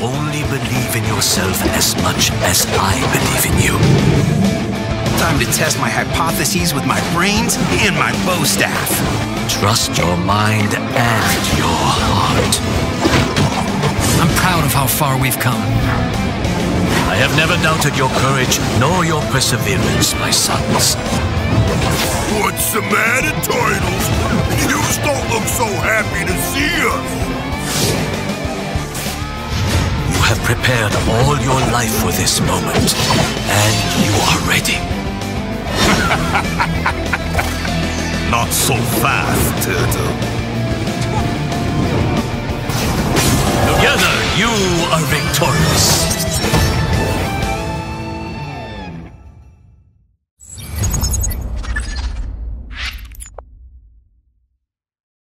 Only believe in yourself as much as I believe in you. Time to test my hypotheses with my brains and my bow staff. Trust your mind and your heart. I'm proud of how far we've come. I have never doubted your courage nor your perseverance, my sons. What's the matter, Turtles? You don't look so happy to see us have prepared all your life for this moment, and you are ready. Not so fast, Turtle. Together, you are victorious.